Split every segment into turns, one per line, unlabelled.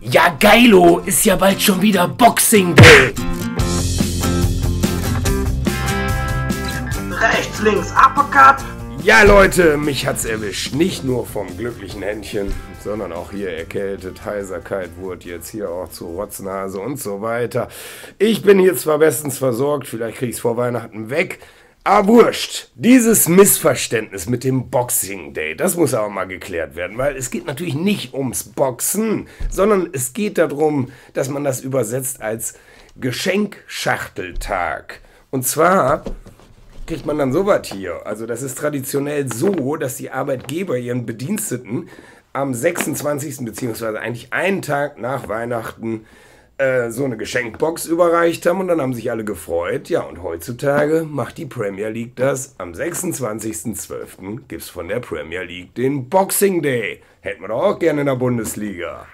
Ja, geilo, ist ja bald schon wieder Boxing Day.
Rechts, links, Uppercut.
Ja, Leute, mich hat's erwischt. Nicht nur vom glücklichen Händchen, sondern auch hier erkältet. Heiserkeit wurde jetzt hier auch zu Rotznase und so weiter. Ich bin hier zwar bestens versorgt, vielleicht krieg ich's vor Weihnachten weg. Aber wurscht, dieses Missverständnis mit dem Boxing Day, das muss auch mal geklärt werden, weil es geht natürlich nicht ums Boxen, sondern es geht darum, dass man das übersetzt als Geschenkschachteltag. Und zwar kriegt man dann sowas hier. Also das ist traditionell so, dass die Arbeitgeber ihren Bediensteten am 26. beziehungsweise eigentlich einen Tag nach Weihnachten äh, so eine Geschenkbox überreicht haben und dann haben sich alle gefreut. Ja, und heutzutage macht die Premier League das. Am 26.12. gibt es von der Premier League den Boxing Day. Hätten wir doch auch gerne in der Bundesliga.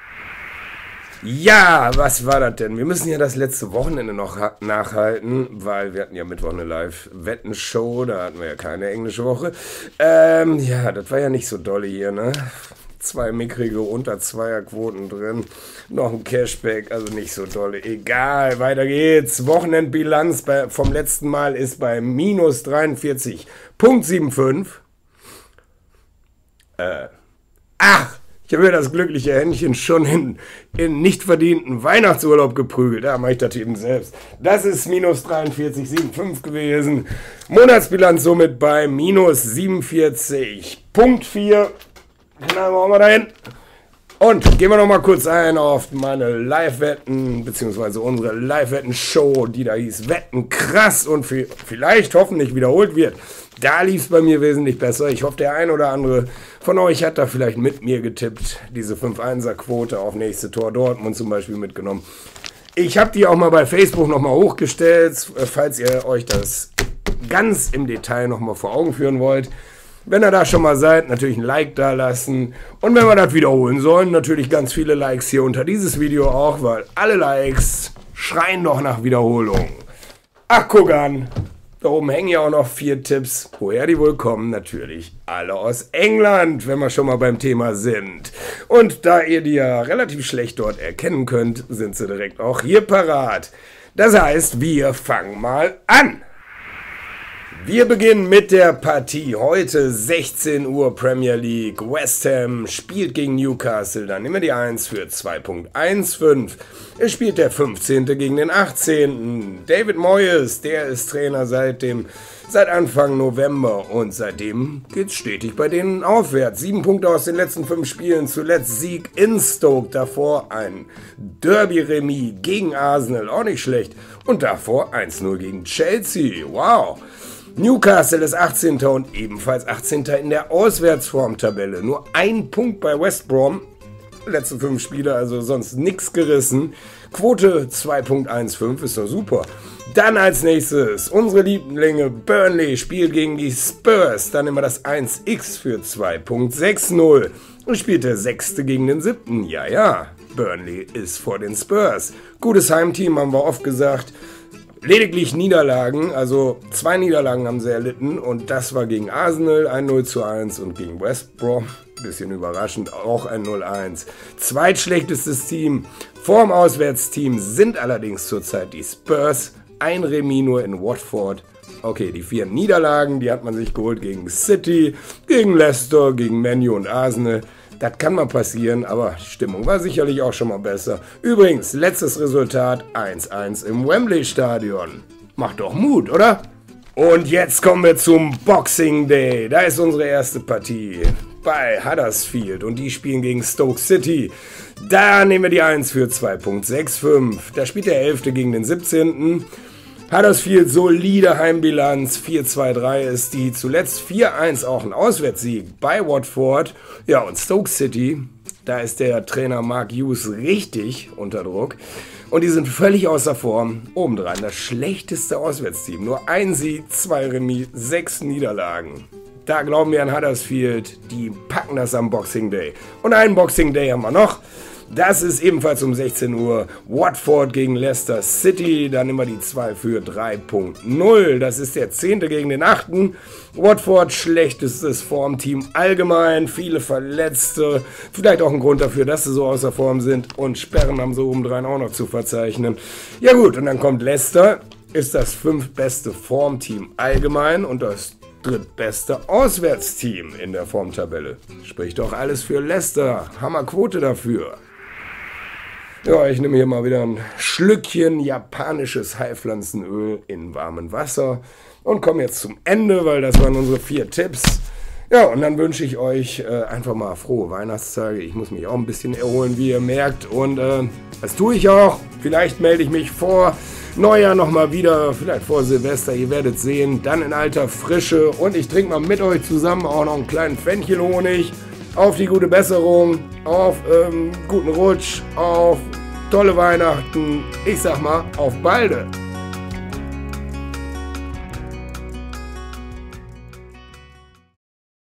Ja, was war das denn? Wir müssen ja das letzte Wochenende noch nachhalten, weil wir hatten ja Mittwoch eine Live-Wettenshow, da hatten wir ja keine englische Woche. Ähm, ja, das war ja nicht so dolle hier, ne? Zwei mickrige unter Zweierquoten drin. Noch ein Cashback, also nicht so dolle. Egal, weiter geht's. Wochenendbilanz bei, vom letzten Mal ist bei minus 43,75. Äh, ach, ich habe mir das glückliche Händchen schon in, in nicht verdienten Weihnachtsurlaub geprügelt. Da mache ich das eben selbst. Das ist minus 43,75 gewesen. Monatsbilanz somit bei minus 47,4. Dann wollen wir dahin. Und gehen wir noch mal kurz ein auf meine Live-Wetten, beziehungsweise unsere Live-Wetten-Show, die da hieß Wetten krass und vielleicht hoffentlich wiederholt wird. Da lief es bei mir wesentlich besser. Ich hoffe, der ein oder andere von euch hat da vielleicht mit mir getippt. Diese 5-1er-Quote auf nächste Tor Dortmund zum Beispiel mitgenommen. Ich habe die auch mal bei Facebook noch mal hochgestellt, falls ihr euch das ganz im Detail noch mal vor Augen führen wollt. Wenn ihr da schon mal seid, natürlich ein Like da lassen. Und wenn wir das wiederholen sollen, natürlich ganz viele Likes hier unter dieses Video auch, weil alle Likes schreien doch nach Wiederholung. Ach, guck an. Da oben hängen ja auch noch vier Tipps. Woher die wohl kommen? Natürlich alle aus England, wenn wir schon mal beim Thema sind. Und da ihr die ja relativ schlecht dort erkennen könnt, sind sie direkt auch hier parat. Das heißt, wir fangen mal an. Wir beginnen mit der Partie. Heute 16 Uhr Premier League. West Ham spielt gegen Newcastle. Dann nehmen wir die 1 für 2.15. Es spielt der 15. gegen den 18. David Moyes, der ist Trainer seit dem seit Anfang November und seitdem geht's stetig bei denen aufwärts. Sieben Punkte aus den letzten fünf Spielen, zuletzt Sieg in Stoke, davor ein Derby-Remis gegen Arsenal, auch nicht schlecht. Und davor 1-0 gegen Chelsea. Wow. Newcastle ist 18. und ebenfalls 18. in der Auswärtsformtabelle. Nur ein Punkt bei West Brom. Letzte fünf Spiele, also sonst nichts gerissen. Quote 2.15 ist doch super. Dann als nächstes unsere Lieblinge Burnley spielt gegen die Spurs. Dann immer das 1x für 2.60. Und spielt der Sechste gegen den Siebten. Ja, ja, Burnley ist vor den Spurs. Gutes Heimteam, haben wir oft gesagt lediglich Niederlagen, also zwei Niederlagen haben sie erlitten und das war gegen Arsenal ein 0 zu 1 und gegen West Brom, bisschen überraschend, auch ein 0-1. Zweitschlechtestes Team vorm Auswärtsteam sind allerdings zurzeit die Spurs, ein Remis nur in Watford. Okay, die vier Niederlagen, die hat man sich geholt gegen City, gegen Leicester, gegen Menu und Arsenal. Das kann mal passieren, aber die Stimmung war sicherlich auch schon mal besser. Übrigens, letztes Resultat 1-1 im Wembley Stadion. Macht doch Mut, oder? Und jetzt kommen wir zum Boxing Day. Da ist unsere erste Partie bei Huddersfield und die spielen gegen Stoke City. Da nehmen wir die 1 für 2.65. Da spielt der 11. gegen den 17. Huddersfield solide Heimbilanz, 4-2-3 ist die, zuletzt 4-1 auch ein Auswärtssieg bei Watford. Ja, und Stoke City, da ist der Trainer Mark Hughes richtig unter Druck. Und die sind völlig außer Form. Obendrein das schlechteste Auswärtsteam. Nur ein Sieg, zwei Remis, sechs Niederlagen. Da glauben wir an Huddersfield, die packen das am Boxing Day. Und einen Boxing Day haben wir noch. Das ist ebenfalls um 16 Uhr. Watford gegen Leicester City. Dann immer die 2 für 3.0. Das ist der 10. gegen den 8. Watford schlechtestes Formteam allgemein. Viele Verletzte. Vielleicht auch ein Grund dafür, dass sie so außer Form sind. Und Sperren haben sie obendrein auch noch zu verzeichnen. Ja gut, und dann kommt Leicester. Ist das fünftbeste Formteam allgemein und das drittbeste Auswärtsteam in der Formtabelle. Spricht doch alles für Leicester. Hammerquote dafür. Ja, ich nehme hier mal wieder ein Schlückchen japanisches Heilpflanzenöl in warmem Wasser und komme jetzt zum Ende, weil das waren unsere vier Tipps. Ja, und dann wünsche ich euch äh, einfach mal frohe Weihnachtstage. Ich muss mich auch ein bisschen erholen, wie ihr merkt. Und äh, das tue ich auch. Vielleicht melde ich mich vor Neujahr nochmal wieder, vielleicht vor Silvester, ihr werdet sehen. Dann in alter Frische. Und ich trinke mal mit euch zusammen auch noch einen kleinen Fenchelhonig. Auf die gute Besserung, auf ähm, guten Rutsch, auf tolle Weihnachten. Ich sag mal, auf balde.